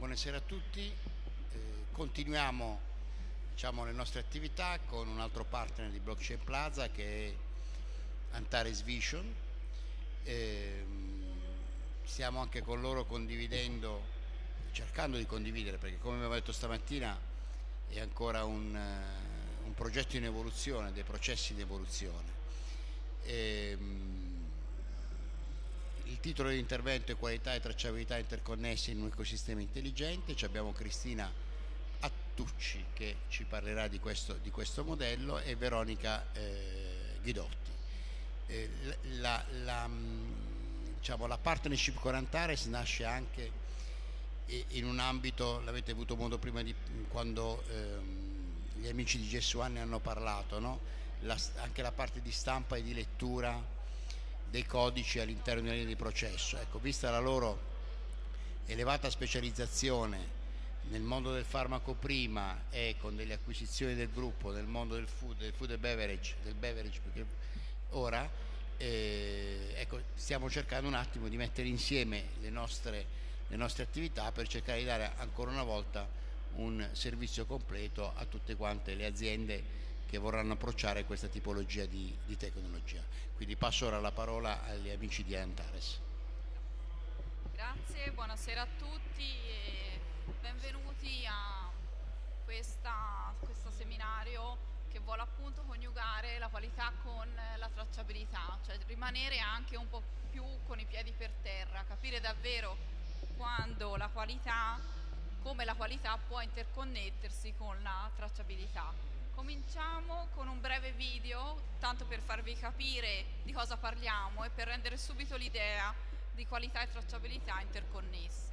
buonasera a tutti. Eh, continuiamo diciamo, le nostre attività con un altro partner di Blockchain Plaza che è Antares Vision. Eh, stiamo anche con loro condividendo, cercando di condividere, perché come abbiamo detto stamattina è ancora un, uh, un progetto in evoluzione, dei processi di evoluzione. Eh, il titolo di intervento è qualità e tracciabilità interconnesse in un ecosistema intelligente. Ci abbiamo Cristina Attucci che ci parlerà di questo, di questo modello e Veronica eh, Ghidotti. Eh, la, la, diciamo, la, partnership con Antares nasce anche in un ambito, l'avete avuto modo prima di quando ehm, gli amici di Gessuan ne hanno parlato, no? la, anche la parte di stampa e di lettura dei codici all'interno di una linea di processo. Ecco, vista la loro elevata specializzazione nel mondo del farmaco prima e con delle acquisizioni del gruppo nel mondo del food, del food e beverage, del beverage ora eh, ecco, stiamo cercando un attimo di mettere insieme le nostre, le nostre attività per cercare di dare ancora una volta un servizio completo a tutte quante le aziende che vorranno approcciare questa tipologia di, di tecnologia. Quindi passo ora la parola agli amici di Antares. Grazie, buonasera a tutti e benvenuti a questa, questo seminario che vuole appunto coniugare la qualità con la tracciabilità, cioè rimanere anche un po' più con i piedi per terra, capire davvero quando la qualità, come la qualità può interconnettersi con la tracciabilità. Cominciamo con un breve video, tanto per farvi capire di cosa parliamo e per rendere subito l'idea di qualità e tracciabilità interconnesse.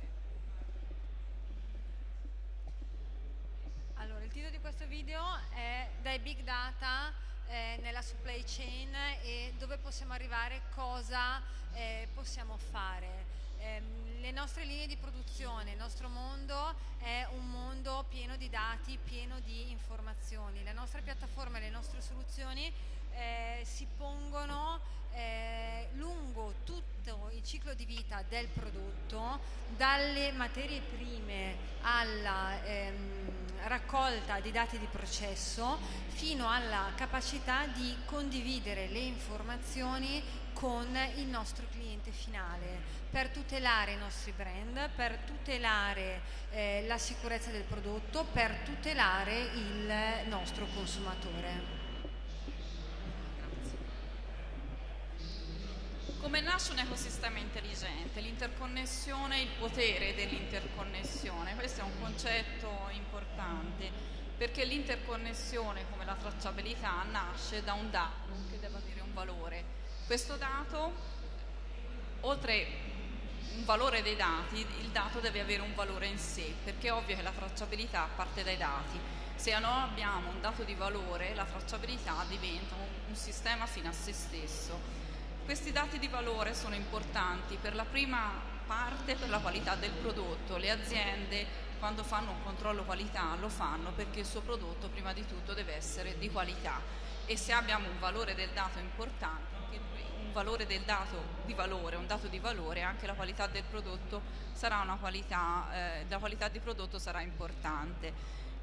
Allora, il titolo di questo video è Dai Big Data eh, nella supply chain e dove possiamo arrivare, cosa eh, possiamo fare. Eh, le nostre linee di produzione, il nostro mondo è un mondo pieno di dati, pieno di informazioni. La nostra piattaforma e le nostre soluzioni eh, si pongono eh, lungo tutto il ciclo di vita del prodotto, dalle materie prime alla ehm, raccolta di dati di processo fino alla capacità di condividere le informazioni con il nostro cliente finale per tutelare i nostri brand, per tutelare eh, la sicurezza del prodotto, per tutelare il nostro consumatore. Come nasce un ecosistema intelligente? L'interconnessione, il potere dell'interconnessione, questo è un concetto importante perché l'interconnessione come la tracciabilità nasce da un dato che deve avere un valore questo dato, oltre un valore dei dati, il dato deve avere un valore in sé, perché è ovvio che la tracciabilità parte dai dati. Se noi abbiamo un dato di valore, la tracciabilità diventa un, sistema fino a se stesso. Questi dati di valore sono importanti per la prima parte per la qualità del prodotto. Le aziende quando fanno un controllo qualità lo fanno perché il suo prodotto prima di tutto deve essere di qualità e se abbiamo un valore del dato importante valore del dato di valore, un dato di valore, anche la qualità del prodotto sarà una qualità, eh, la qualità di prodotto sarà importante.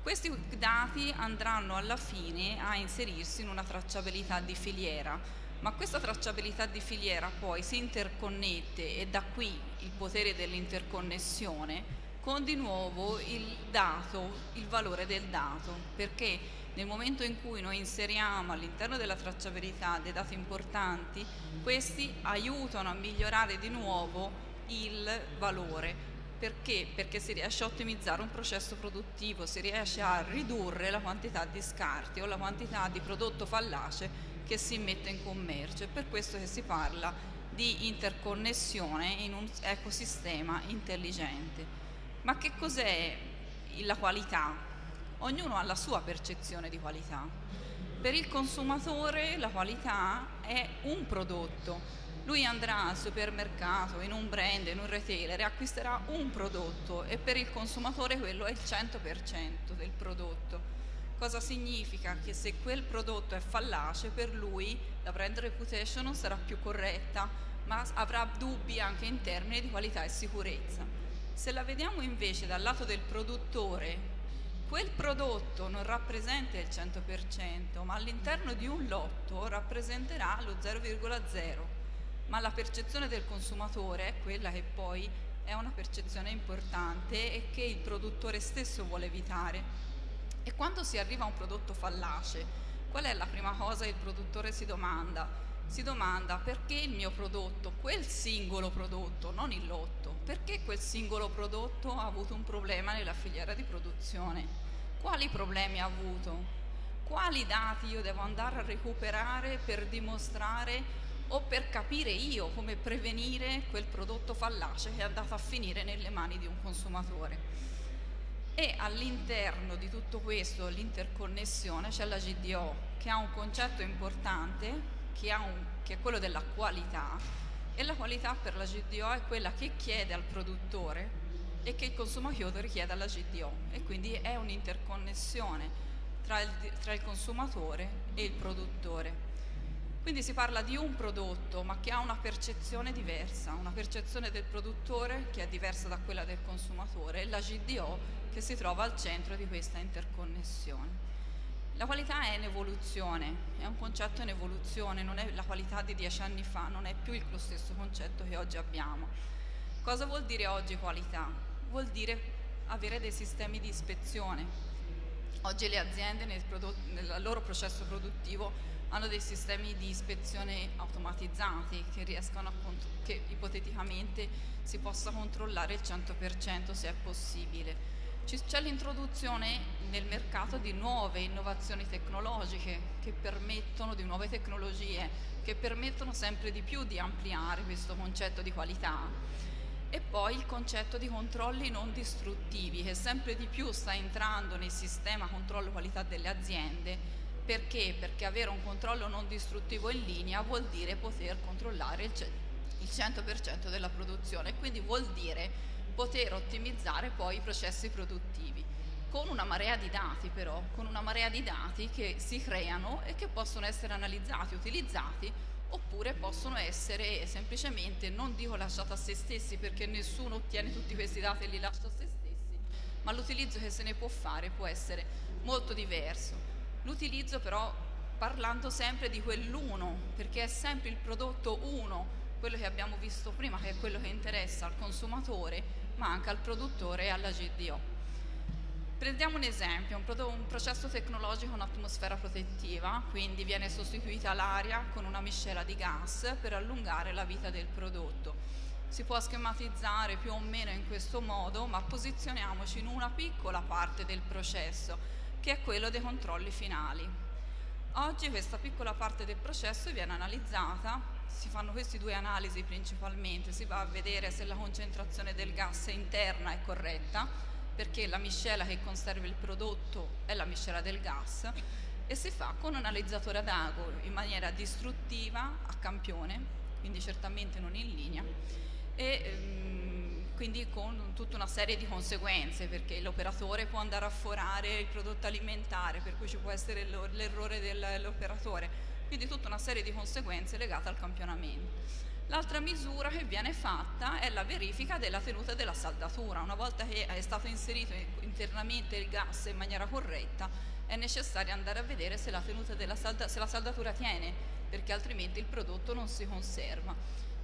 Questi dati andranno alla fine a inserirsi in una tracciabilità di filiera, ma questa tracciabilità di filiera poi si interconnette e da qui il potere dell'interconnessione con di nuovo il dato, il valore del dato, perché nel momento in cui noi inseriamo all'interno della tracciabilità dei dati importanti, questi aiutano a migliorare di nuovo il valore. Perché? Perché si riesce a ottimizzare un processo produttivo, si riesce a ridurre la quantità di scarti o la quantità di prodotto fallace che si mette in commercio. È per questo che si parla di interconnessione in un ecosistema intelligente. Ma che cos'è la qualità? ognuno ha la sua percezione di qualità. Per il consumatore la qualità è un prodotto. Lui andrà al supermercato, in un brand, in un retailer e acquisterà un prodotto e per il consumatore quello è il 100% del prodotto. Cosa significa? Che se quel prodotto è fallace, per lui la brand reputation non sarà più corretta, ma avrà dubbi anche in termini di qualità e sicurezza. Se la vediamo invece dal lato del produttore, quel prodotto non rappresenta il 100%, ma all'interno di un lotto rappresenterà lo 0,0, ma la percezione del consumatore è quella che poi è una percezione importante e che il produttore stesso vuole evitare. E quando si arriva a un prodotto fallace, qual è la prima cosa che il produttore si domanda? Si domanda perché il mio prodotto, quel singolo prodotto, non il lotto, perché quel singolo prodotto ha avuto un problema nella filiera di produzione? Quali problemi ha avuto? Quali dati io devo andare a recuperare per dimostrare o per capire io come prevenire quel prodotto fallace che è andato a finire nelle mani di un consumatore. E all'interno di tutto questo, l'interconnessione, c'è la GDO che ha un concetto importante, che, un, che è quello della qualità, e la qualità per la GDO è quella che chiede al produttore e che il consumatore chiede alla GDO e quindi è un'interconnessione tra il, tra il consumatore e il produttore. Quindi si parla di un prodotto ma che ha una percezione diversa, una percezione del produttore che è diversa da quella del consumatore e la GDO che si trova al centro di questa interconnessione. La qualità è in evoluzione, è un concetto in evoluzione, non è la qualità di dieci anni fa, non è più lo stesso concetto che oggi abbiamo. Cosa vuol dire oggi qualità? Vuol dire avere dei sistemi di ispezione. Oggi le aziende nel, nel loro processo produttivo hanno dei sistemi di ispezione automatizzati che riescono a che ipoteticamente si possa controllare il 100% se è possibile. C'è l'introduzione nel mercato di nuove innovazioni tecnologiche che permettono, di nuove tecnologie che permettono sempre di più di ampliare questo concetto di qualità e poi il concetto di controlli non distruttivi che sempre di più sta entrando nel sistema controllo qualità delle aziende perché? Perché avere un controllo non distruttivo in linea vuol dire poter controllare il 100% della produzione, quindi vuol dire poter ottimizzare poi i processi produttivi con una marea di dati però, con una marea di dati che si creano e che possono essere analizzati, utilizzati oppure possono essere semplicemente, non dico lasciati a se stessi perché nessuno ottiene tutti questi dati e li lascia a se stessi, ma l'utilizzo che se ne può fare può essere molto diverso. L'utilizzo però parlando sempre di quell'uno, perché è sempre il prodotto uno, quello che abbiamo visto prima, che è quello che interessa al consumatore, ma anche al produttore e alla GDO. Prendiamo un esempio, un, un processo tecnologico, un'atmosfera protettiva, quindi viene sostituita l'aria con una miscela di gas per allungare la vita del prodotto. Si può schematizzare più o meno in questo modo, ma posizioniamoci in una piccola parte del processo che è quello dei controlli finali. Oggi questa piccola parte del processo viene analizzata, si fanno queste due analisi principalmente, si va a vedere se la concentrazione del gas interna è corretta, perché la miscela che conserva il prodotto è la miscela del gas, e si fa con un analizzatore ad ago in maniera distruttiva a campione, quindi certamente non in linea, e, ehm, quindi con tutta una serie di conseguenze perché l'operatore può andare a forare il prodotto alimentare per cui ci può essere l'errore dell'operatore quindi tutta una serie di conseguenze legate al campionamento. L'altra misura che viene fatta è la verifica della tenuta della saldatura. Una volta che è stato inserito internamente il gas in maniera corretta, è necessario andare a vedere se la, salda, se la saldatura tiene, perché altrimenti il prodotto non si conserva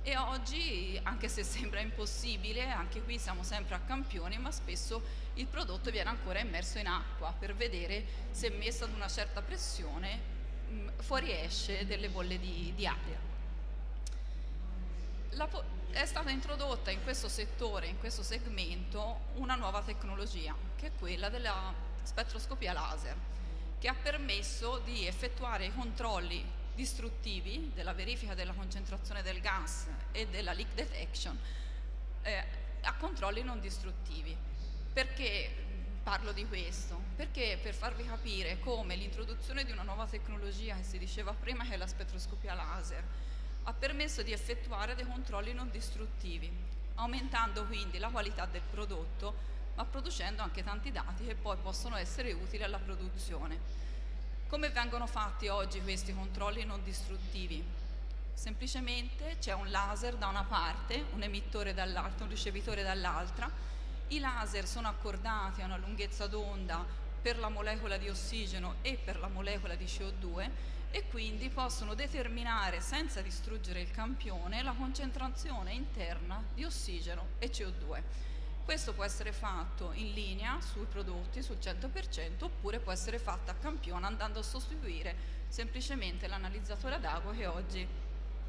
e oggi, anche se sembra impossibile, anche qui siamo sempre a campioni, ma spesso il prodotto viene ancora immerso in acqua per vedere se messo ad una certa pressione mh, fuoriesce delle bolle di, di aria. La, è stata introdotta in questo settore, in questo segmento, una nuova tecnologia, che è quella della spettroscopia laser, che ha permesso di effettuare i controlli distruttivi della verifica della concentrazione del gas e della leak detection eh, a controlli non distruttivi. Perché parlo di questo? Perché per farvi capire come l'introduzione di una nuova tecnologia che si diceva prima che è la spettroscopia laser ha permesso di effettuare dei controlli non distruttivi, aumentando quindi la qualità del prodotto ma producendo anche tanti dati che poi possono essere utili alla produzione. Come vengono fatti oggi questi controlli non distruttivi? Semplicemente c'è un laser da una parte, un emittore dall'altra, un ricevitore dall'altra I laser sono accordati a una lunghezza d'onda per la molecola di ossigeno e per la molecola di CO2 e quindi possono determinare senza distruggere il campione la concentrazione interna di ossigeno e CO2. Questo può essere fatto in linea sui prodotti sul 100% oppure può essere fatto a campione andando a sostituire semplicemente l'analizzatore ad acqua che oggi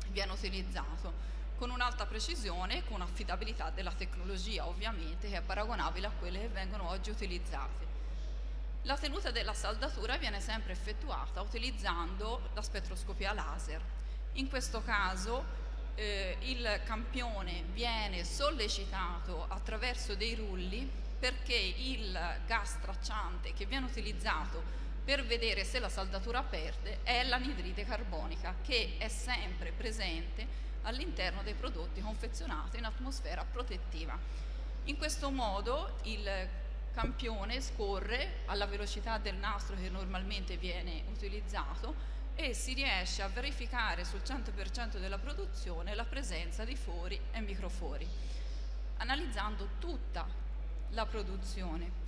viene utilizzato con un'alta precisione e con affidabilità della tecnologia ovviamente che è paragonabile a quelle che vengono oggi utilizzate. La tenuta della saldatura viene sempre effettuata utilizzando la spettroscopia laser. In questo caso eh, il campione viene sollecitato attraverso dei rulli perché il gas tracciante che viene utilizzato per vedere se la saldatura perde è l'anidride carbonica che è sempre presente all'interno dei prodotti confezionati in atmosfera protettiva. In questo modo il campione scorre alla velocità del nastro che normalmente viene utilizzato e si riesce a verificare sul 100% della produzione la presenza di fori e microfori, analizzando tutta la produzione.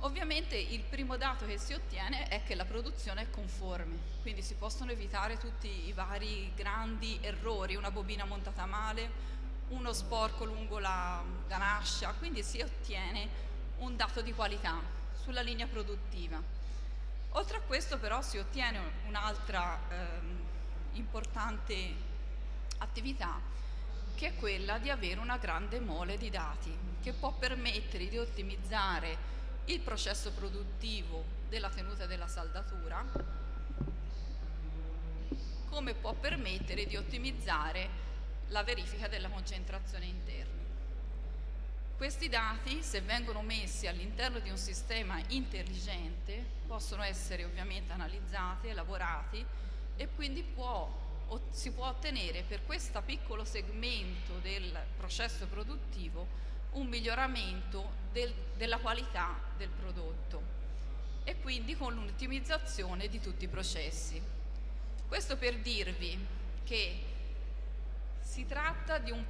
Ovviamente il primo dato che si ottiene è che la produzione è conforme, quindi si possono evitare tutti i vari grandi errori, una bobina montata male, uno sporco lungo la ganascia, quindi si ottiene un dato di qualità sulla linea produttiva. Oltre a questo però si ottiene un'altra ehm, importante attività che è quella di avere una grande mole di dati che può permettere di ottimizzare il processo produttivo della tenuta della saldatura, come può permettere di ottimizzare la verifica della concentrazione interna. Questi dati, se vengono messi all'interno di un sistema intelligente, possono essere ovviamente analizzati, elaborati e quindi può, si può ottenere per questo piccolo segmento del processo produttivo un miglioramento del, della qualità del prodotto e quindi con l'ottimizzazione di tutti i processi. Questo per dirvi che si tratta di, un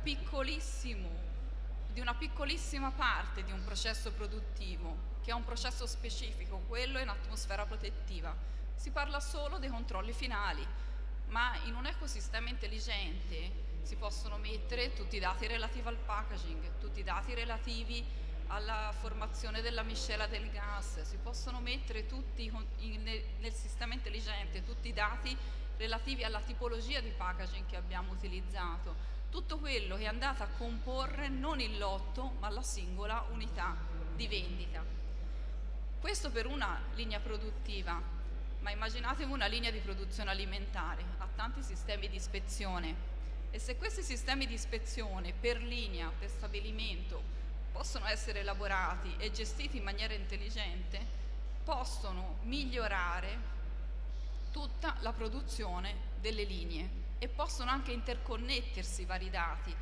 di una piccolissima parte di un processo produttivo, che è un processo specifico, quello in atmosfera protettiva. Si parla solo dei controlli finali, ma in un ecosistema intelligente si possono mettere tutti i dati relativi al packaging, tutti i dati relativi alla formazione della miscela del gas, si possono mettere tutti nel sistema intelligente tutti i dati relativi alla tipologia di packaging che abbiamo utilizzato, tutto quello che è andato a comporre non il lotto ma la singola unità di vendita. Questo per una linea produttiva, ma immaginatevi una linea di produzione alimentare, ha tanti sistemi di ispezione, e se questi sistemi di ispezione per linea, per stabilimento, possono essere elaborati e gestiti in maniera intelligente, possono migliorare tutta la produzione delle linee e possono anche interconnettersi vari dati,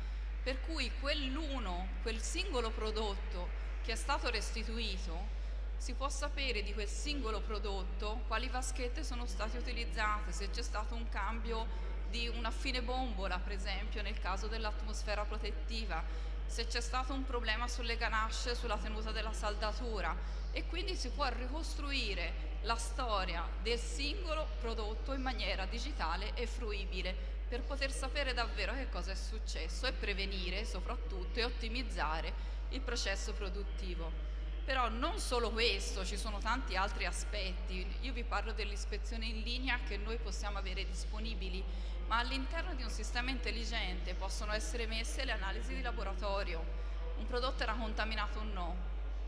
per cui quell'uno, quel singolo prodotto che è stato restituito, si può sapere di quel singolo prodotto quali vaschette sono state utilizzate, se c'è stato un cambio di una fine bombola, per esempio, nel caso dell'atmosfera protettiva, se c'è stato un problema sulle ganasce, sulla tenuta della saldatura. E quindi si può ricostruire la storia del singolo prodotto in maniera digitale e fruibile per poter sapere davvero che cosa è successo e prevenire soprattutto e ottimizzare il processo produttivo. Però non solo questo, ci sono tanti altri aspetti. Io vi parlo dell'ispezione in linea che noi possiamo avere disponibili ma all'interno di un sistema intelligente possono essere messe le analisi di laboratorio. Un prodotto era contaminato o no?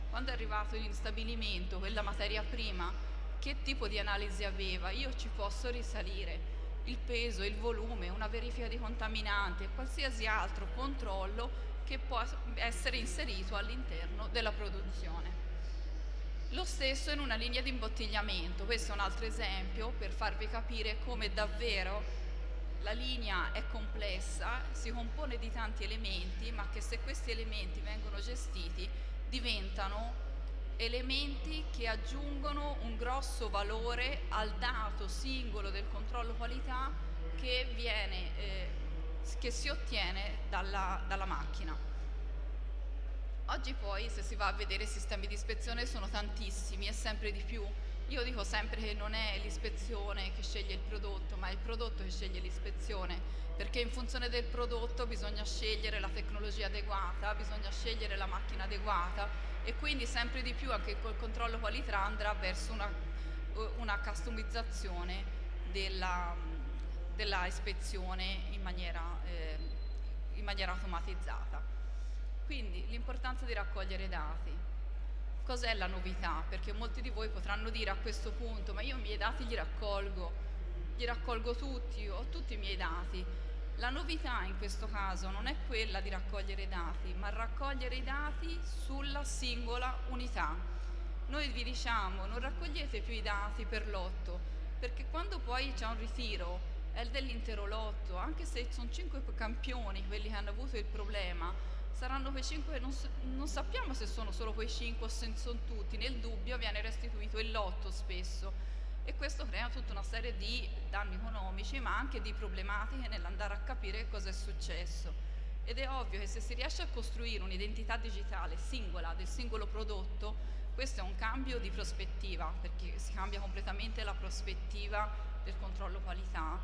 Quando è arrivato in stabilimento quella materia prima, che tipo di analisi aveva? Io ci posso risalire il peso, il volume, una verifica di contaminante, qualsiasi altro controllo che può essere inserito all'interno della produzione. Lo stesso in una linea di imbottigliamento, questo è un altro esempio per farvi capire come davvero la linea è complessa, si compone di tanti elementi, ma che se questi elementi vengono gestiti diventano elementi che aggiungono un grosso valore al dato singolo del controllo qualità che, viene, eh, che si ottiene dalla, dalla macchina. Oggi poi se si va a vedere i sistemi di ispezione sono tantissimi e sempre di più. Io dico sempre che non è l'ispezione che sceglie il prodotto, ma è il prodotto che sceglie l'ispezione, perché in funzione del prodotto bisogna scegliere la tecnologia adeguata, bisogna scegliere la macchina adeguata e quindi sempre di più anche col controllo qualità andrà verso una, una customizzazione della, della ispezione in maniera, eh, in maniera automatizzata. Quindi l'importanza di raccogliere dati. Cos'è la novità? Perché molti di voi potranno dire a questo punto, ma io i miei dati li raccolgo, li raccolgo tutti, ho tutti i miei dati. La novità in questo caso non è quella di raccogliere i dati, ma raccogliere i dati sulla singola unità. Noi vi diciamo non raccogliete più i dati per lotto, perché quando poi c'è un ritiro è dell'intero lotto, anche se sono cinque campioni quelli che hanno avuto il problema, saranno quei cinque, non, non sappiamo se sono solo quei cinque o se sono tutti, nel dubbio viene restituito il lotto spesso. E questo crea tutta una serie di danni economici ma anche di problematiche nell'andare a capire cosa è successo. Ed è ovvio che se si riesce a costruire un'identità digitale singola del singolo prodotto, questo è un cambio di prospettiva, perché si cambia completamente la prospettiva del controllo qualità,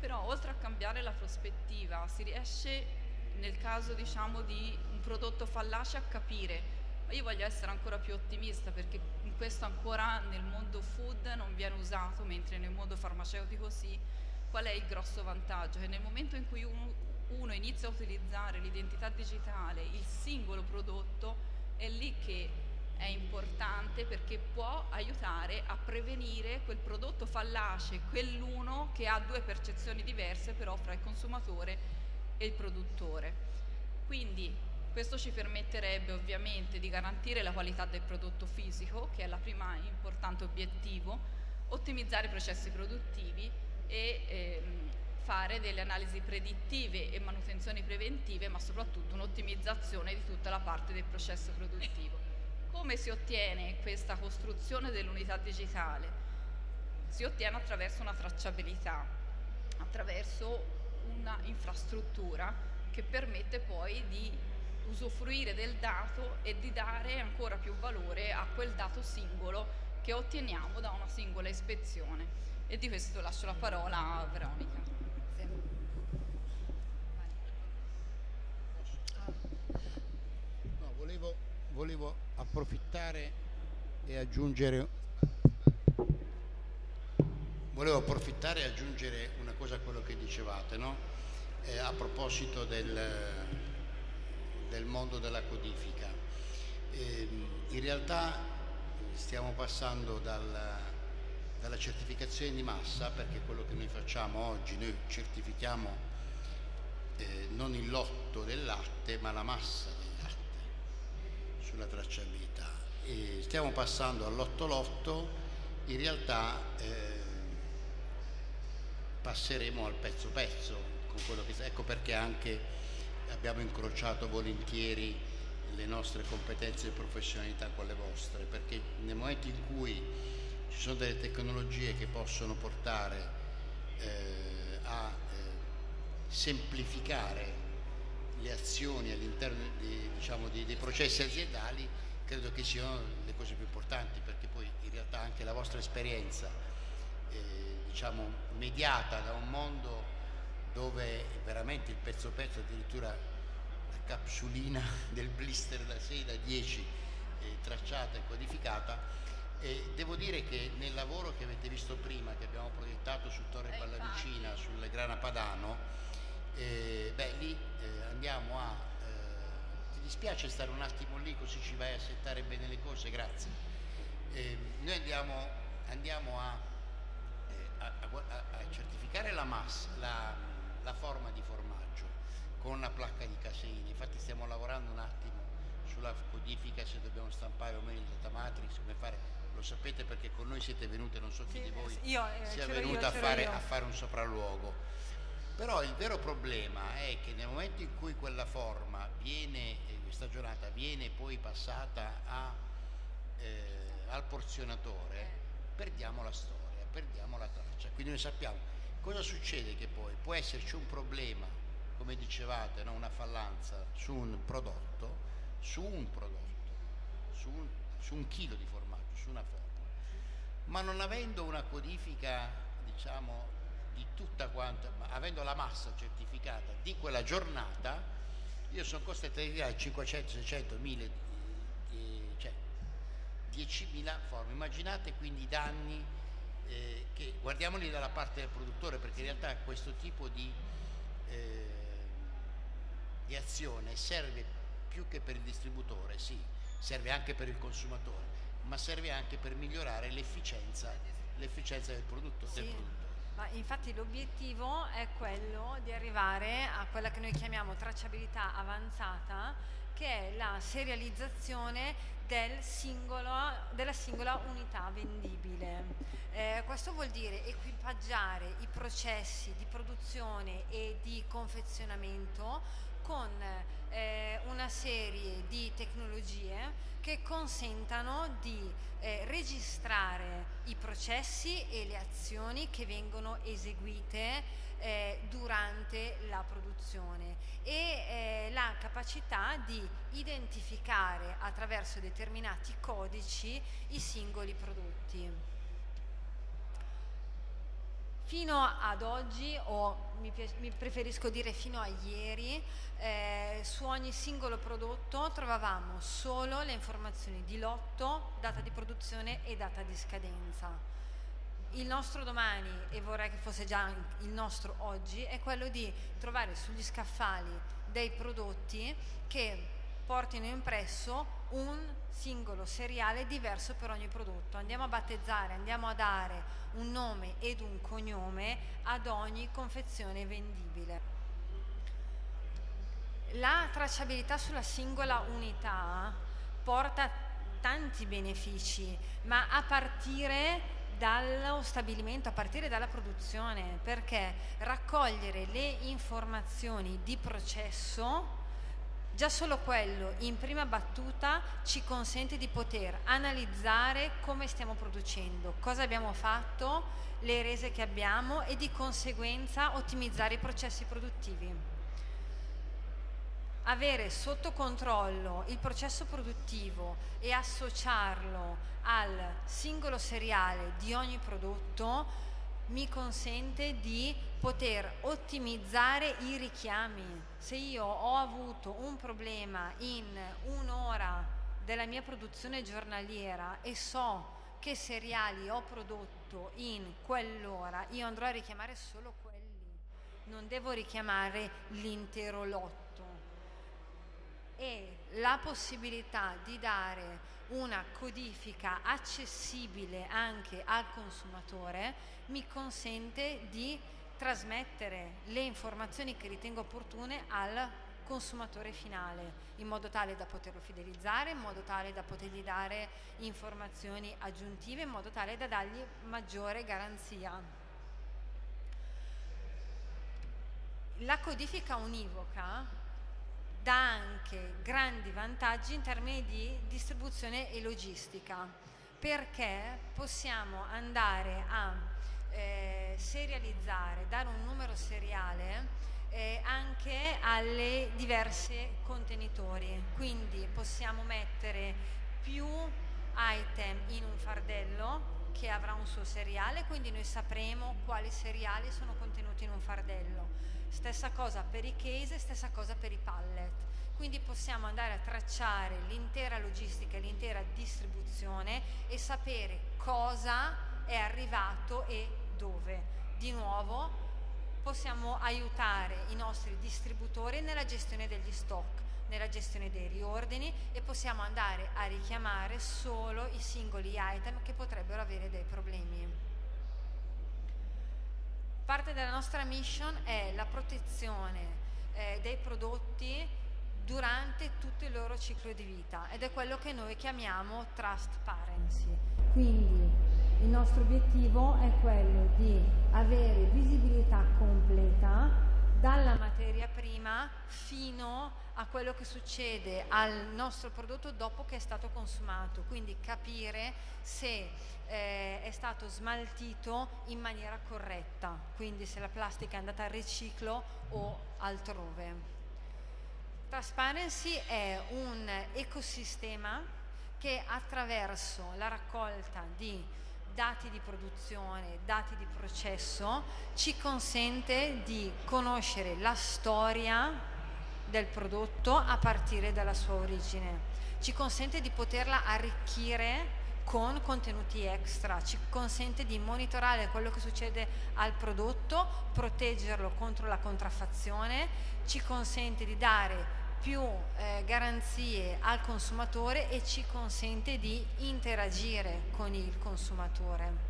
però oltre a cambiare la prospettiva si riesce nel caso diciamo di un prodotto fallace a capire ma io voglio essere ancora più ottimista perché questo ancora nel mondo food non viene usato mentre nel mondo farmaceutico sì qual è il grosso vantaggio? che nel momento in cui uno, uno inizia a utilizzare l'identità digitale il singolo prodotto è lì che è importante perché può aiutare a prevenire quel prodotto fallace, quell'uno che ha due percezioni diverse però fra il consumatore e il produttore. Quindi questo ci permetterebbe ovviamente di garantire la qualità del prodotto fisico, che è la prima importante obiettivo, ottimizzare i processi produttivi e ehm, fare delle analisi predittive e manutenzioni preventive, ma soprattutto un'ottimizzazione di tutta la parte del processo produttivo. Come si ottiene questa costruzione dell'unità digitale? Si ottiene attraverso una tracciabilità, attraverso una infrastruttura che permette poi di usufruire del dato e di dare ancora più valore a quel dato singolo che otteniamo da una singola ispezione. E di questo lascio la parola a Veronica. No, volevo, volevo approfittare e aggiungere volevo approfittare e aggiungere una cosa a quello che dicevate, no? eh, a proposito del, del, mondo della codifica. Eh, in realtà stiamo passando dal, dalla certificazione di massa, perché quello che noi facciamo oggi, noi certifichiamo eh, non il lotto del latte, ma la massa del latte sulla tracciabilità. E stiamo passando al lotto lotto, in realtà eh, passeremo al pezzo pezzo che ecco perché anche abbiamo incrociato volentieri le nostre competenze e professionalità con le vostre perché nel momento in cui ci sono delle tecnologie che possono portare eh, a eh, semplificare le azioni all'interno di, diciamo, di, dei processi aziendali credo che siano le cose più importanti perché poi in realtà anche la vostra esperienza eh, diciamo, mediata da un mondo dove veramente il pezzo pezzo addirittura la capsulina del blister da 6 da 10 è tracciata e codificata. E devo dire che nel lavoro che avete visto prima che abbiamo proiettato su Torre Pallavicina sulle Grana Padano eh, beh lì eh, andiamo a eh, ti dispiace stare un attimo lì così ci vai a settare bene le cose? Grazie. Eh, noi andiamo, andiamo a a, a, certificare la massa, la, la, forma di formaggio con una placca di caseina. Infatti stiamo lavorando un attimo sulla codifica se dobbiamo stampare o meno il data matrix, come fare, lo sapete perché con noi siete venute, non so chi sì, di voi io, eh, sia venuta a, fare, a fare un sopralluogo. Però il vero problema è che nel momento in cui quella forma viene, eh, stagionata, viene poi passata a, eh, al porzionatore, perdiamo la storia perdiamo la traccia. Quindi noi sappiamo cosa succede che poi può esserci un problema, come dicevate, no? una fallanza su un prodotto, su un prodotto, su un, su un chilo di formaggio, su una formula, ma non avendo una codifica, diciamo, di tutta quanta, ma avendo la massa certificata di quella giornata, io sono costretto a tirare 500, 600, 1000, cioè 10.000 forme. Immaginate quindi i danni eh, che guardiamoli dalla parte del produttore, perché in realtà questo tipo di, eh, di azione serve più che per il distributore, sì, serve anche per il consumatore, ma serve anche per migliorare l'efficienza, l'efficienza del prodotto. Sì. Del produttore. Ma infatti l'obiettivo è quello di arrivare a quella che noi chiamiamo tracciabilità avanzata, che è la serializzazione del singolo, della singola unità vendibile. Eh, questo vuol dire equipaggiare i processi di produzione e di confezionamento con eh, una serie di tecnologie che consentano di eh, registrare i processi e le azioni che vengono eseguite eh, durante la produzione e eh, la capacità di identificare attraverso determinati codici i singoli prodotti. Fino ad oggi, o mi, mi preferisco dire fino a ieri, eh, su ogni singolo prodotto trovavamo solo le informazioni di lotto, data di produzione e data di scadenza. Il nostro domani, e vorrei che fosse già il nostro oggi, è quello di trovare sugli scaffali dei prodotti che portino impresso un singolo seriale diverso per ogni prodotto. Andiamo a battezzare, andiamo a dare un nome ed un cognome ad ogni confezione vendibile. La tracciabilità sulla singola unità porta tanti benefici, ma a partire dallo stabilimento, a partire dalla produzione, perché raccogliere le informazioni di processo Già solo quello in prima battuta ci consente di poter analizzare come stiamo producendo, cosa abbiamo fatto, le rese che abbiamo e di conseguenza ottimizzare i processi produttivi. Avere sotto controllo il processo produttivo e associarlo al singolo seriale di ogni prodotto mi consente di poter ottimizzare i richiami. Se io ho avuto un problema in un'ora della mia produzione giornaliera e so che seriali ho prodotto in quell'ora, io andrò a richiamare solo quelli, non devo richiamare l'intero lotto. E la possibilità di dare una codifica accessibile anche al consumatore mi consente di trasmettere le informazioni che ritengo opportune al consumatore finale in modo tale da poterlo fidelizzare, in modo tale da potergli dare informazioni aggiuntive, in modo tale da dargli maggiore garanzia. La codifica univoca dà anche grandi vantaggi in termini di distribuzione e logistica perché possiamo andare a eh, serializzare, dare un numero seriale eh, anche alle diverse contenitori. Quindi possiamo mettere più item in un fardello che avrà un suo seriale quindi noi sapremo quali seriali sono contenuti in un fardello Stessa cosa per i case, stessa cosa per i pallet. Quindi possiamo andare a tracciare l'intera logistica e l'intera distribuzione e sapere cosa è arrivato e dove. Di nuovo possiamo aiutare i nostri distributori nella gestione degli stock, nella gestione dei riordini e possiamo andare a richiamare solo i singoli item che potrebbero avere dei problemi. Parte della nostra mission è la protezione eh, dei prodotti durante tutto il loro ciclo di vita ed è quello che noi chiamiamo transparency. Quindi il nostro obiettivo è quello di avere visibilità completa dalla materia prima fino a quello che succede al nostro prodotto dopo che è stato consumato, quindi capire se eh, è stato smaltito in maniera corretta, quindi se la plastica è andata al riciclo o altrove. Transparency è un ecosistema che attraverso la raccolta di dati di produzione, dati di processo, ci consente di conoscere la storia del prodotto a partire dalla sua origine, ci consente di poterla arricchire con contenuti extra, ci consente di monitorare quello che succede al prodotto, proteggerlo contro la contraffazione, ci consente di dare più eh, garanzie al consumatore e ci consente di interagire con il consumatore.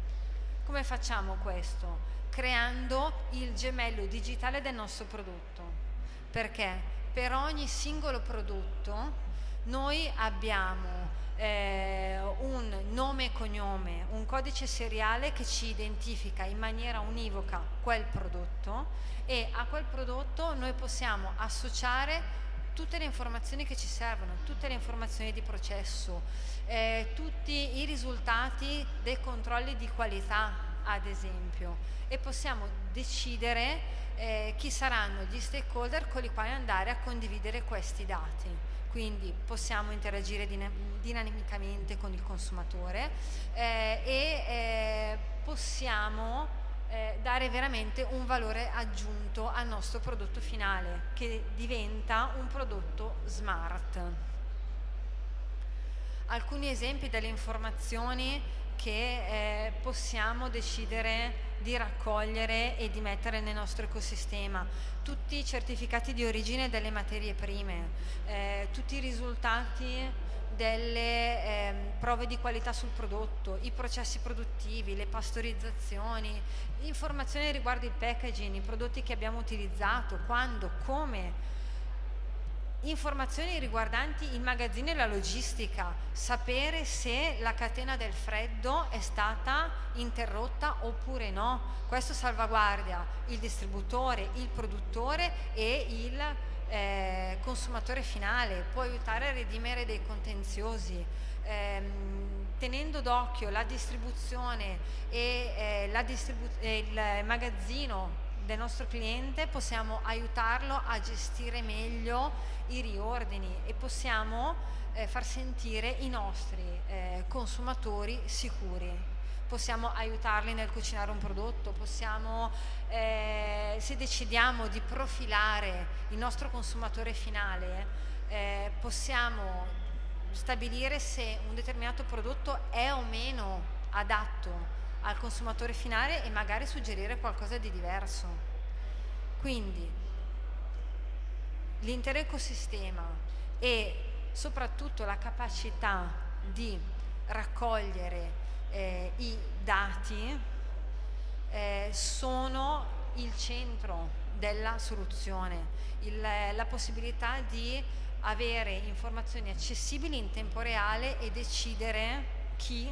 Come facciamo questo? Creando il gemello digitale del nostro prodotto. Perché per ogni singolo prodotto noi abbiamo eh, un nome e cognome, un codice seriale che ci identifica in maniera univoca quel prodotto e a quel prodotto noi possiamo associare tutte le informazioni che ci servono, tutte le informazioni di processo, eh, tutti i risultati dei controlli di qualità, ad esempio, e possiamo decidere eh, chi saranno gli stakeholder con i quali andare a condividere questi dati. Quindi possiamo interagire dinamicamente con il consumatore eh, e eh, possiamo eh, dare veramente un valore aggiunto al nostro prodotto finale che diventa un prodotto smart. Alcuni esempi delle informazioni che eh, possiamo decidere di raccogliere e di mettere nel nostro ecosistema, tutti i certificati di origine delle materie prime, eh, tutti i risultati delle eh, prove di qualità sul prodotto, i processi produttivi, le pastorizzazioni, informazioni riguardo il packaging, i prodotti che abbiamo utilizzato, quando, come, informazioni riguardanti il magazzino e la logistica, sapere se la catena del freddo è stata interrotta oppure no. Questo salvaguardia il distributore, il produttore e il eh, consumatore finale, può aiutare a redimere dei contenziosi, ehm, tenendo d'occhio la distribuzione e, eh, la distribu il magazzino del nostro cliente possiamo aiutarlo a gestire meglio i riordini e possiamo eh, far sentire i nostri eh, consumatori sicuri. Possiamo aiutarli nel cucinare un prodotto, possiamo, eh, se decidiamo di profilare il nostro consumatore finale, eh, possiamo stabilire se un determinato prodotto è o meno adatto al consumatore finale e magari suggerire qualcosa di diverso. Quindi l'intero ecosistema e soprattutto la capacità di raccogliere eh, i dati eh, sono il centro della soluzione, il, la possibilità di avere informazioni accessibili in tempo reale e decidere chi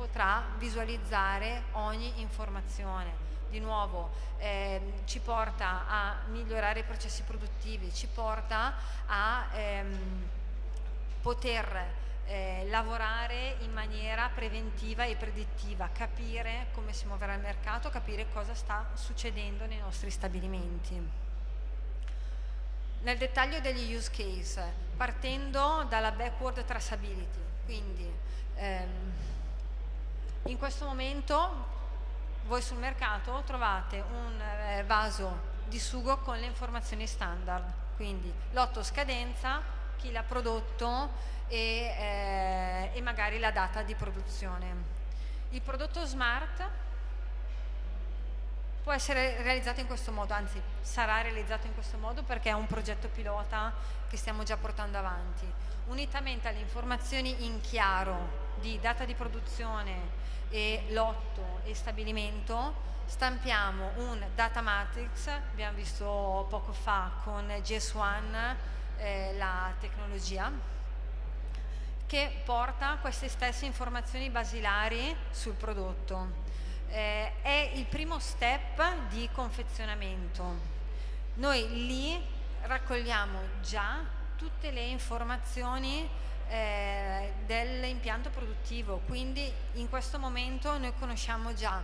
potrà visualizzare ogni informazione. Di nuovo eh, ci porta a migliorare i processi produttivi, ci porta a ehm, poter eh, lavorare in maniera preventiva e predittiva, capire come si muoverà il mercato, capire cosa sta succedendo nei nostri stabilimenti. Nel dettaglio degli use case, partendo dalla backward traceability, quindi ehm, in questo momento voi sul mercato trovate un eh, vaso di sugo con le informazioni standard, quindi lotto scadenza, chi l'ha prodotto, e, eh, e magari la data di produzione. Il prodotto smart può essere realizzato in questo modo, anzi sarà realizzato in questo modo perché è un progetto pilota che stiamo già portando avanti. Unitamente alle informazioni in chiaro di data di produzione e lotto e stabilimento, stampiamo un data matrix, abbiamo visto poco fa con GS1 eh, la tecnologia, che porta queste stesse informazioni basilari sul prodotto. Eh, è il primo step di confezionamento. Noi lì raccogliamo già tutte le informazioni eh, dell'impianto produttivo, quindi in questo momento noi conosciamo già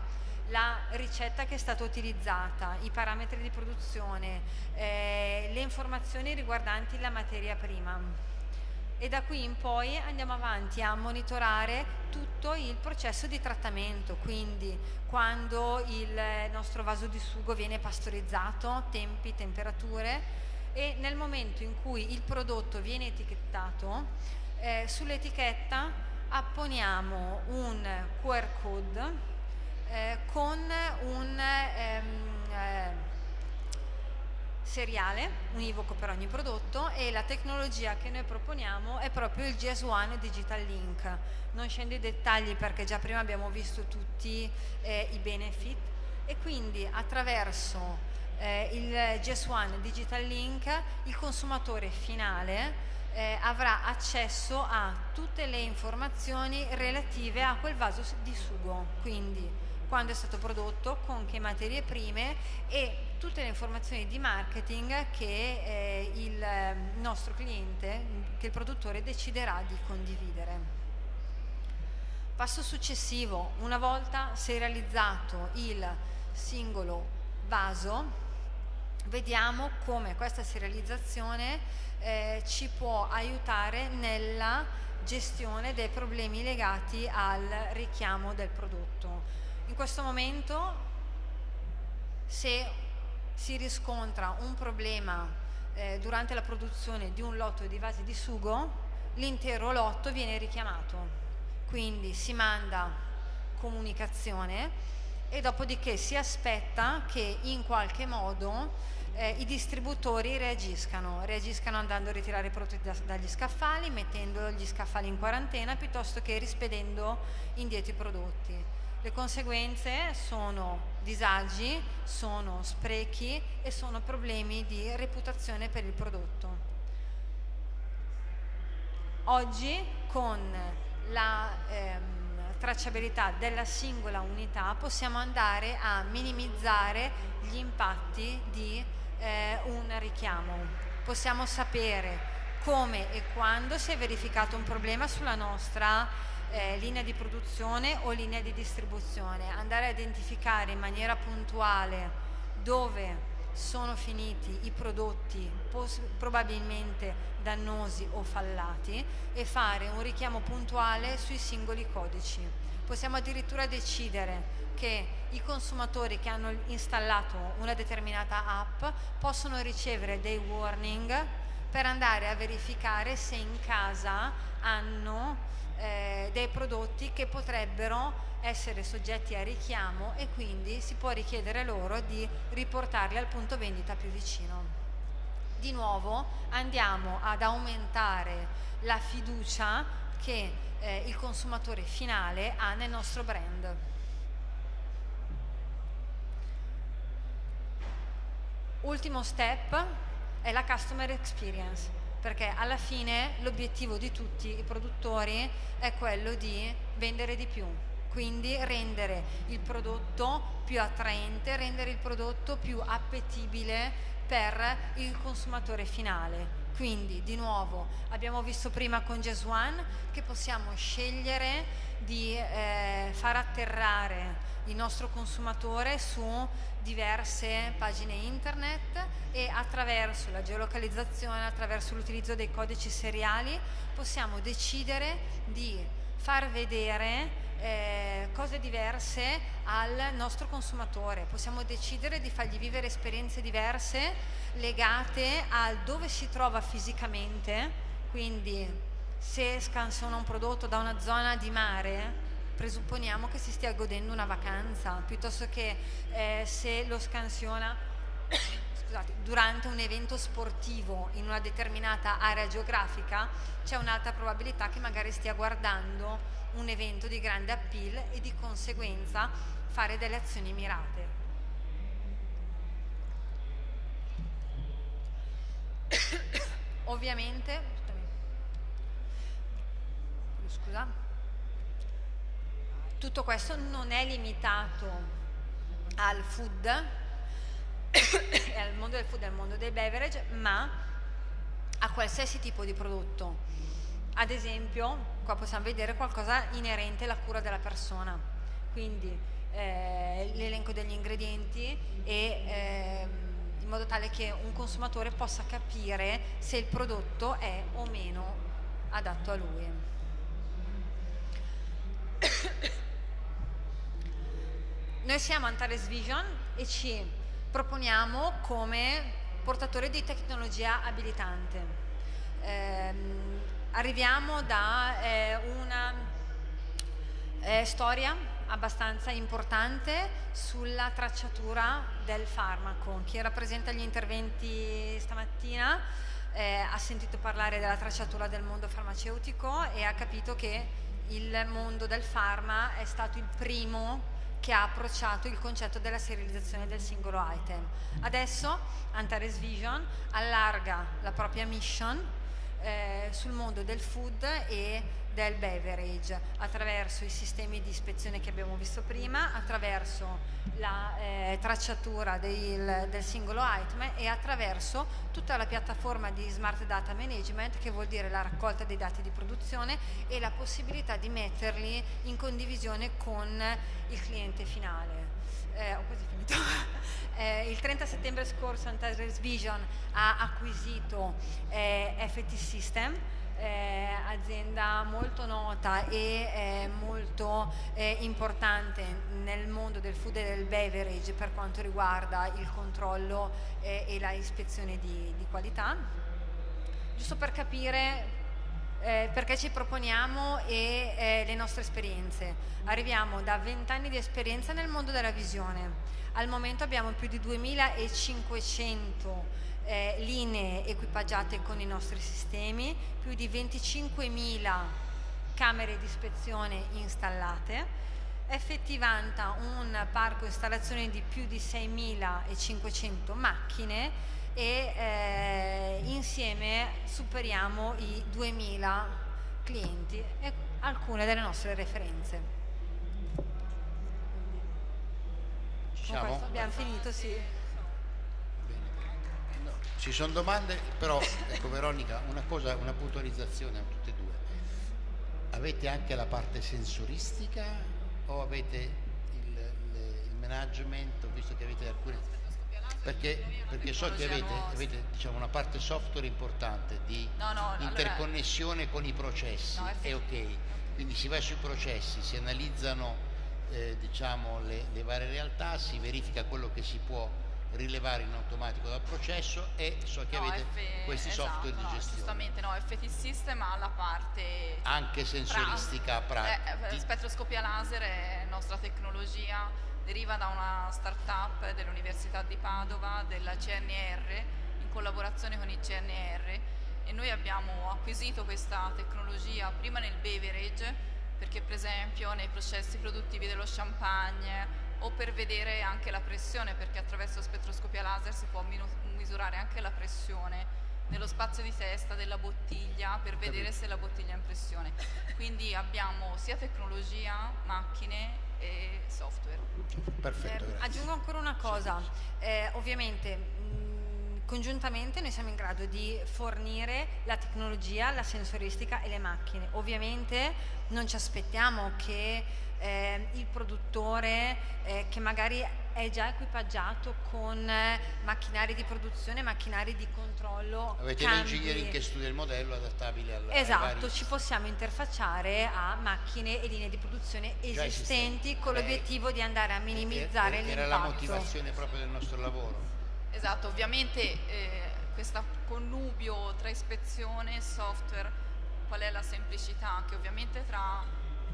la ricetta che è stata utilizzata, i parametri di produzione, eh, le informazioni riguardanti la materia prima. E da qui in poi andiamo avanti a monitorare tutto il processo di trattamento, quindi quando il nostro vaso di sugo viene pastorizzato, tempi, temperature e nel momento in cui il prodotto viene etichettato, eh, sull'etichetta apponiamo un QR code eh, con un ehm, eh, seriale univoco per ogni prodotto e la tecnologia che noi proponiamo è proprio il GS1 Digital Link. Non scendo in dettagli perché già prima abbiamo visto tutti eh, i benefit e quindi attraverso eh, il GS1 Digital Link il consumatore finale eh, avrà accesso a tutte le informazioni relative a quel vaso di sugo, quindi quando è stato prodotto, con che materie prime e tutte le informazioni di marketing che eh, il ehm, nostro cliente, che il produttore deciderà di condividere. Passo successivo, una volta serializzato il singolo vaso, vediamo come questa serializzazione eh, ci può aiutare nella gestione dei problemi legati al richiamo del prodotto. In questo momento se si riscontra un problema eh, durante la produzione di un lotto di vasi di sugo, l'intero lotto viene richiamato. Quindi si manda comunicazione e dopodiché si aspetta che in qualche modo eh, i distributori reagiscano, reagiscano andando a ritirare i prodotti da, dagli scaffali, mettendo gli scaffali in quarantena piuttosto che rispedendo indietro i prodotti. Le conseguenze sono disagi, sono sprechi e sono problemi di reputazione per il prodotto. Oggi con la ehm, tracciabilità della singola unità possiamo andare a minimizzare gli impatti di eh, un richiamo. Possiamo sapere come e quando si è verificato un problema sulla nostra eh, linea di produzione o linea di distribuzione, andare a identificare in maniera puntuale dove sono finiti i prodotti probabilmente dannosi o fallati e fare un richiamo puntuale sui singoli codici. Possiamo addirittura decidere che i consumatori che hanno installato una determinata app possono ricevere dei warning per andare a verificare se in casa hanno eh, dei prodotti che potrebbero essere soggetti a richiamo e quindi si può richiedere loro di riportarli al punto vendita più vicino. Di nuovo andiamo ad aumentare la fiducia che eh, il consumatore finale ha nel nostro brand. Ultimo step è la customer experience perché alla fine l'obiettivo di tutti i produttori è quello di vendere di più, quindi rendere il prodotto più attraente, rendere il prodotto più appetibile per il consumatore finale. Quindi di nuovo abbiamo visto prima con One che possiamo scegliere di eh, far atterrare il nostro consumatore su diverse pagine internet e attraverso la geolocalizzazione, attraverso l'utilizzo dei codici seriali possiamo decidere di far vedere eh, cose diverse al nostro consumatore, possiamo decidere di fargli vivere esperienze diverse legate al dove si trova fisicamente, quindi se scansona un prodotto da una zona di mare presupponiamo che si stia godendo una vacanza, piuttosto che eh, se lo scansiona scusate, durante un evento sportivo in una determinata area geografica, c'è un'alta probabilità che magari stia guardando un evento di grande appeal e di conseguenza fare delle azioni mirate. Ovviamente, scusa, tutto questo non è limitato al food, al mondo del food e al mondo dei beverage, ma a qualsiasi tipo di prodotto. Ad esempio, qua possiamo vedere qualcosa inerente alla cura della persona. Quindi eh, l'elenco degli ingredienti e ehm, in modo tale che un consumatore possa capire se il prodotto è o meno adatto a lui. Noi siamo Antares Vision e ci proponiamo come portatore di tecnologia abilitante. Eh, arriviamo da eh, una eh, storia abbastanza importante sulla tracciatura del farmaco. Chi rappresenta gli interventi stamattina eh, ha sentito parlare della tracciatura del mondo farmaceutico e ha capito che il mondo del farma è stato il primo che ha approcciato il concetto della serializzazione del singolo item. Adesso Antares Vision allarga la propria mission eh, sul mondo del food e del beverage attraverso i sistemi di ispezione che abbiamo visto prima, attraverso la eh, tracciatura del, del, singolo item e attraverso tutta la piattaforma di Smart Data Management che vuol dire la raccolta dei dati di produzione e la possibilità di metterli in condivisione con il cliente finale. Eh, ho quasi finito. eh, il 30 settembre scorso Antares Vision ha acquisito eh, FT System eh, azienda molto nota e eh, molto eh, importante nel mondo del food e del beverage per quanto riguarda il controllo eh, e la ispezione di, di, qualità. Giusto per capire eh, perché ci proponiamo e eh, le nostre esperienze. Arriviamo da 20 anni di esperienza nel mondo della visione. Al momento abbiamo più di 2500 eh, linee equipaggiate con i nostri sistemi, più di 25.000 camere di ispezione installate, vanta un parco installazione di più di 6.500 macchine e eh, insieme superiamo i 2.000 clienti e alcune delle nostre referenze. Diciamo, abbiamo finito, sì. Ci sono domande, però ecco Veronica, una cosa, una puntualizzazione a tutte e due. Avete anche la parte sensoristica o avete il, il, il management, visto che avete alcune perché, perché, so che avete, avete diciamo, una parte software importante di no, no, interconnessione allora, con i processi, no, è ok, quindi si va sui processi, si analizzano eh, diciamo, le, le, varie realtà, si verifica quello che si può rilevare in automatico dal processo e so che no, avete F... questi esatto, software di gestione. giustamente no, FT System ha la parte anche sensoristica pratica. Eh, spettroscopia laser è nostra tecnologia, deriva da una start-up dell'Università di Padova, della CNR, in collaborazione con il CNR e noi abbiamo acquisito questa tecnologia prima nel beverage perché per esempio nei processi produttivi dello champagne o per vedere anche la pressione perché attraverso spettroscopia laser si può misurare anche la pressione nello spazio di testa della bottiglia per vedere se la bottiglia è in pressione. Quindi abbiamo sia tecnologia, macchine e software. Perfetto. Eh, aggiungo ancora una cosa, eh, ovviamente mh, congiuntamente noi siamo in grado di fornire la tecnologia, la sensoristica e le macchine. Ovviamente non ci aspettiamo che eh, il produttore eh, che magari è già equipaggiato con eh, macchinari di produzione, macchinari di controllo. Avete l'engineering che studia il modello adattabile al Esatto, ci possiamo interfacciare a macchine e linee di produzione esistenti con l'obiettivo di andare a minimizzare l'impatto. Era la motivazione proprio del nostro lavoro. Esatto, ovviamente eh, questo connubio tra ispezione e software, qual è la semplicità? Che ovviamente tra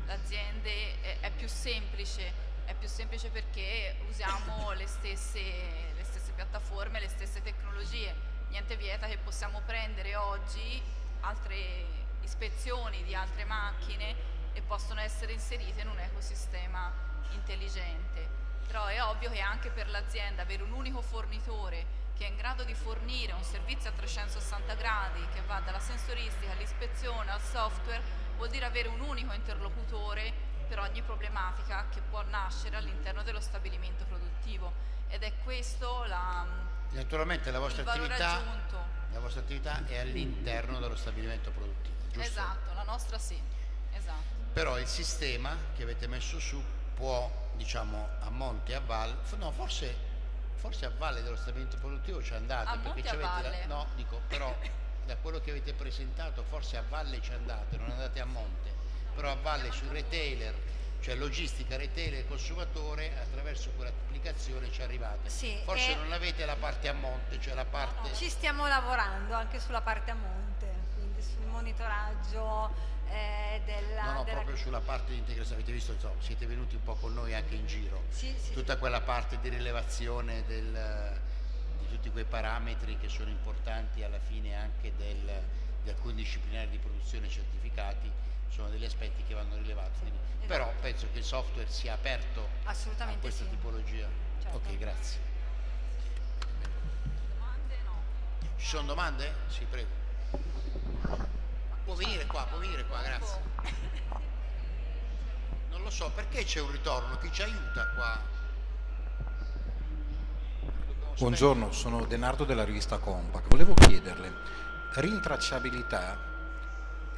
le aziende è, è, più semplice, è più semplice perché usiamo le stesse, le stesse piattaforme, le stesse tecnologie, niente vieta che possiamo prendere oggi altre ispezioni di altre macchine e possono essere inserite in un ecosistema intelligente. Però è ovvio che anche per l'azienda avere un unico fornitore che è in grado di fornire un servizio a 360 gradi che va dalla sensoristica all'ispezione al software vuol dire avere un unico interlocutore per ogni problematica che può nascere all'interno dello stabilimento produttivo ed è questo la, Naturalmente la vostra, attività, la vostra attività è all'interno dello stabilimento produttivo, giusto? Esatto, la nostra sì, esatto. Però il sistema che avete messo su può diciamo a monte e a valle, no forse, forse a valle dello stabilimento produttivo ci andate. A perché e a valle. La, no, dico, però da quello che avete presentato forse a valle ci andate, non andate a monte, però a valle sul retailer, cioè logistica retailer consumatore, attraverso quell'applicazione ci arrivate. Sì, forse e- non avete la parte a monte, cioè la parte... Ci stiamo lavorando anche sulla parte a monte, quindi sul monitoraggio eh, della... No, no, della- proprio sulla parte di integrazione, avete visto, insomma, siete venuti un po' con noi anche in giro. Sì, sì. Tutta quella parte di rilevazione del- di tutti quei parametri che sono importanti alla fine anche del- di alcuni disciplinari di produzione certificati, sono degli aspetti che vanno rilevati. Quindi- esatto. Però penso che il software sia aperto a questa sì. tipologia. Certo. Ok, grazie. Ci sono domande? Sì, prego. Può venire qua, può venire qua, grazie. Non lo so, perché c'è un ritorno? Chi ci aiuta qua? Buongiorno, sono Denardo della rivista Compact. Volevo chiederle, rintracciabilità,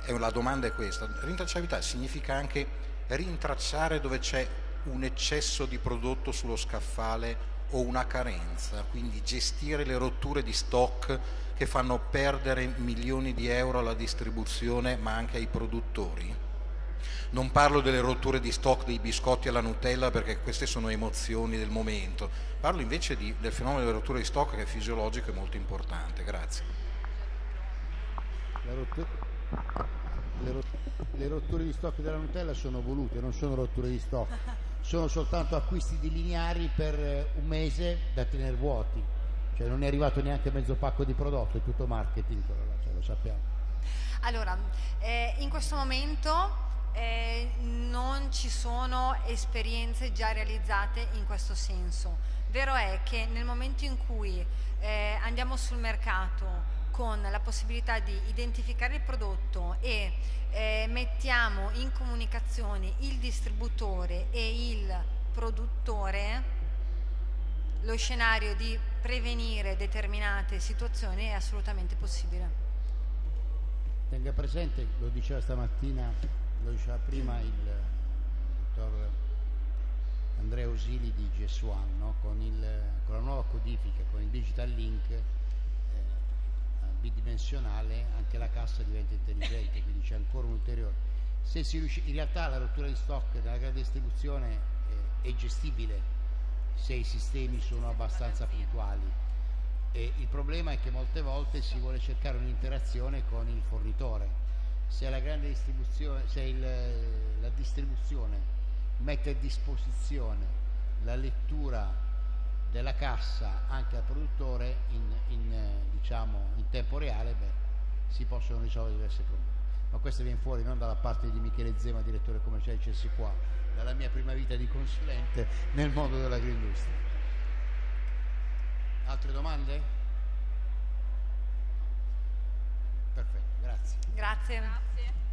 la domanda è questa, rintracciabilità significa anche rintracciare dove c'è un eccesso di prodotto sullo scaffale o una carenza, quindi gestire le rotture di stock che fanno perdere milioni di euro alla distribuzione ma anche ai produttori? Non parlo delle rotture di stock dei biscotti alla Nutella perché queste sono emozioni del momento, parlo invece di- del fenomeno delle rotture di stock che è fisiologico e molto importante. Grazie. La rottu- le, rot- le rotture di stock della Nutella sono volute, non sono rotture di stock, sono soltanto acquisti di lineari per eh, un mese da tenere vuoti, cioè non è arrivato neanche mezzo pacco di prodotto, è tutto marketing, cioè, lo sappiamo. Allora, eh, in questo momento eh, non ci sono esperienze già realizzate in questo senso. Vero è che nel momento in cui eh, andiamo sul mercato con la possibilità di identificare il prodotto e eh, mettiamo in comunicazione il distributore e il produttore, lo scenario di prevenire determinate situazioni è assolutamente possibile. Tenga presente, lo diceva stamattina, lo diceva prima il dottor Andrea Osili di GS1, no? con, con la nuova codifica, con il digital link eh, bidimensionale, anche la cassa diventa intelligente, quindi c'è ancora un ulteriore. Riusci- in realtà la rottura di stock nella grande distribuzione eh, è gestibile se i sistemi sono abbastanza puntuali. E il problema è che molte volte si vuole cercare un'interazione con il fornitore. Se la se il- la distribuzione mette a disposizione la lettura della cassa anche al produttore in, in, diciamo, in tempo reale, beh, si possono risolvere diversi problemi. Ma questo viene fuori non dalla parte di Michele Zema, direttore commerciale di CS qua, dalla mia prima vita di consulente nel mondo dell'agroindustria. Altre domande? Perfetto, grazie. Grazie. Grazie.